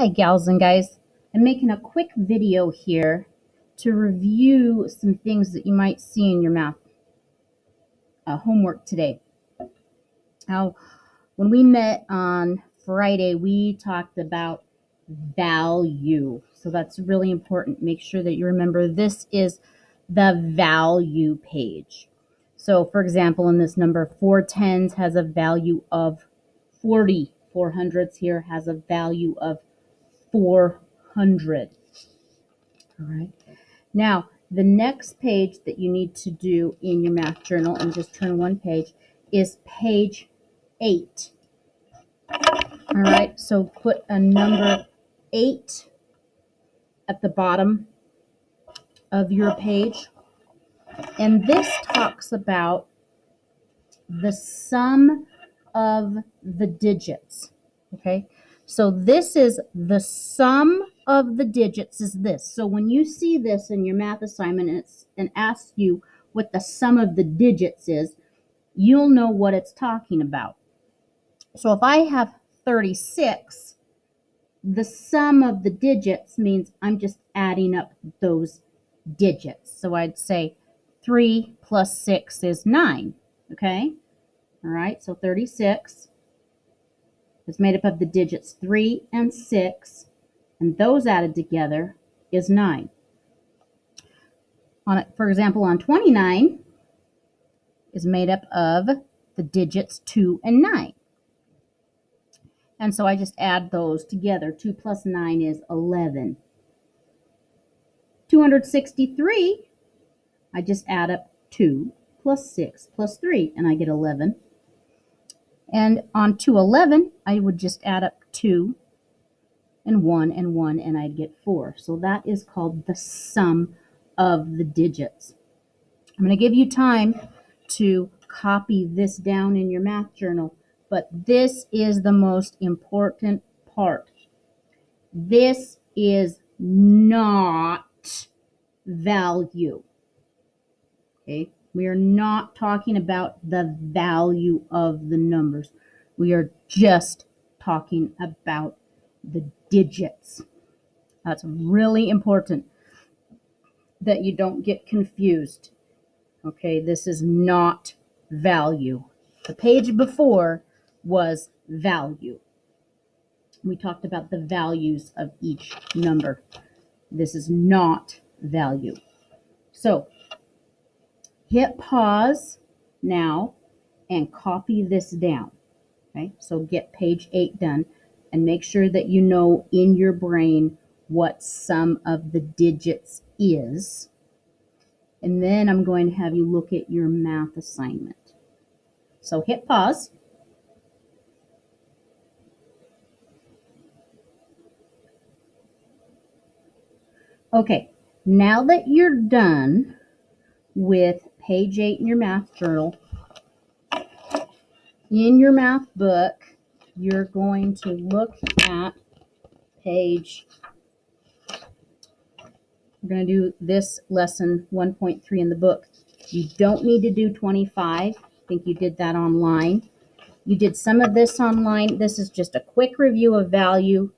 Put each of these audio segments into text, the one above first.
Hi, gals and guys. I'm making a quick video here to review some things that you might see in your math uh, homework today. Now, when we met on Friday, we talked about value. So that's really important. Make sure that you remember this is the value page. So, for example, in this number, four tens has a value of 40. Four hundreds here has a value of 400. All right. Now, the next page that you need to do in your math journal, and just turn one page, is page 8. All right, so put a number 8 at the bottom of your page. And this talks about the sum of the digits. Okay, so this is the sum of the digits is this. So when you see this in your math assignment and, it's, and asks you what the sum of the digits is, you'll know what it's talking about. So if I have 36, the sum of the digits means I'm just adding up those digits. So I'd say 3 plus 6 is 9. Okay? All right, so 36 is made up of the digits 3 and 6, and those added together is 9. On, For example, on 29 is made up of the digits 2 and 9. And so I just add those together. 2 plus 9 is 11. 263, I just add up 2 plus 6 plus 3, and I get 11. And on 211, I would just add up 2 and 1 and 1, and I'd get 4. So that is called the sum of the digits. I'm going to give you time to copy this down in your math journal, but this is the most important part. This is not value. Okay? We are not talking about the value of the numbers. We are just talking about the digits. That's really important that you don't get confused. Okay, this is not value. The page before was value. We talked about the values of each number. This is not value. So hit pause now and copy this down. Okay, so get page eight done and make sure that you know in your brain what sum of the digits is. And then I'm going to have you look at your math assignment. So hit pause. Okay, now that you're done with page 8 in your math journal. In your math book, you're going to look at page, we're going to do this lesson 1.3 in the book. You don't need to do 25. I think you did that online. You did some of this online. This is just a quick review of value.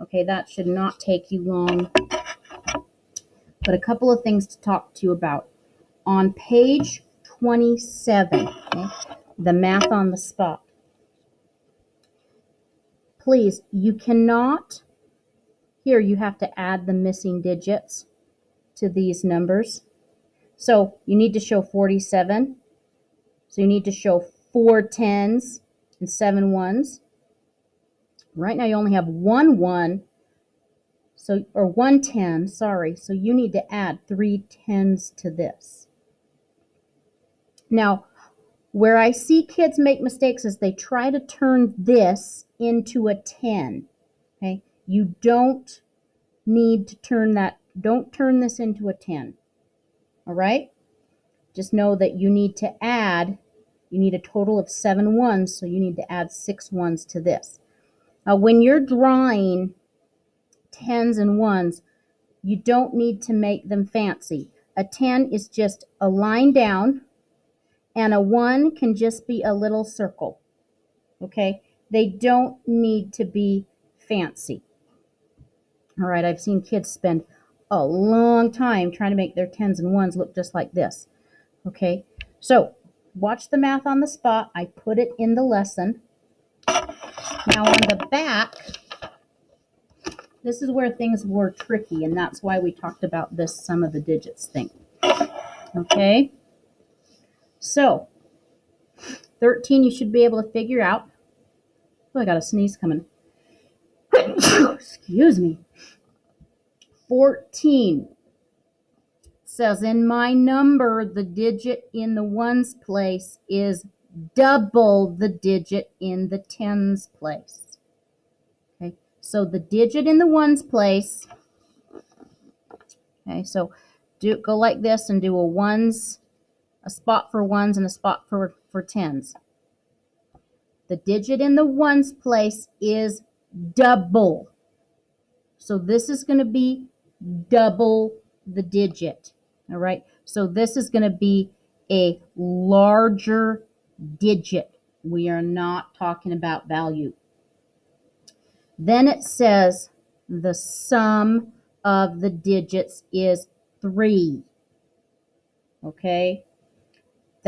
Okay, that should not take you long. But a couple of things to talk to you about on page 27, okay, the math on the spot. Please, you cannot, here you have to add the missing digits to these numbers. So you need to show 47. So you need to show four tens and seven ones. Right now you only have one one, so or one ten, sorry. So you need to add three tens to this. Now, where I see kids make mistakes is they try to turn this into a 10. Okay? You don't need to turn that, don't turn this into a 10. All right? Just know that you need to add, you need a total of seven ones, so you need to add six ones to this. Now, when you're drawing tens and ones, you don't need to make them fancy. A 10 is just a line down and a 1 can just be a little circle. Okay? They don't need to be fancy. All right, I've seen kids spend a long time trying to make their tens and ones look just like this. Okay, so watch the math on the spot. I put it in the lesson. Now on the back, this is where things were tricky, and that's why we talked about this sum of the digits thing. Okay, so 13 you should be able to figure out. Oh, I got a sneeze coming. Excuse me. 14 says in my number, the digit in the ones place is double the digit in the tens place. Okay, so the digit in the ones place, okay, so do go like this and do a ones, a spot for ones and a spot for, for tens. The digit in the ones place is double. So this is going to be double the digit. All right. So this is going to be a larger digit. We are not talking about value. Then it says the sum of the digits is 3. Okay?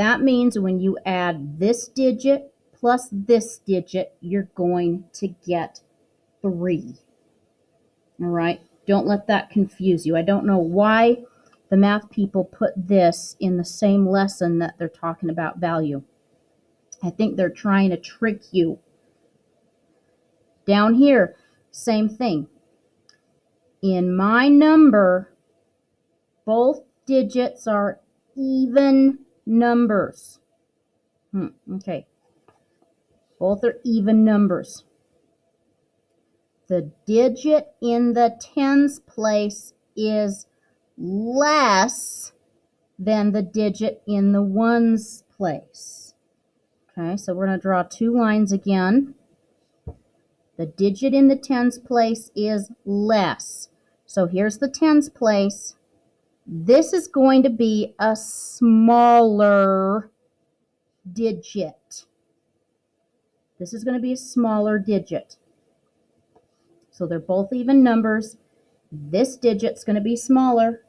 That means when you add this digit plus this digit, you're going to get 3. All right? Don't let that confuse you. I don't know why the math people put this in the same lesson that they're talking about value. I think they're trying to trick you. Down here, same thing. In my number, both digits are even numbers. Hmm, okay. Both are even numbers. The digit in the tens place is less than the digit in the ones place. Okay, so we're going to draw two lines again. The digit in the tens place is less. So here's the tens place. This is going to be a smaller digit. This is going to be a smaller digit. So they're both even numbers. This digit's going to be smaller.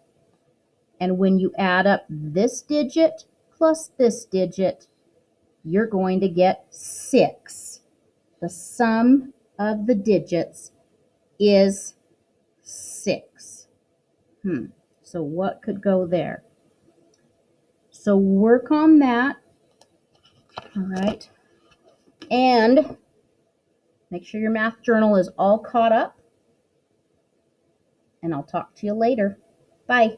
And when you add up this digit plus this digit, you're going to get 6. The sum of the digits is 6. Hmm. So what could go there? So work on that. All right. And make sure your math journal is all caught up. And I'll talk to you later. Bye.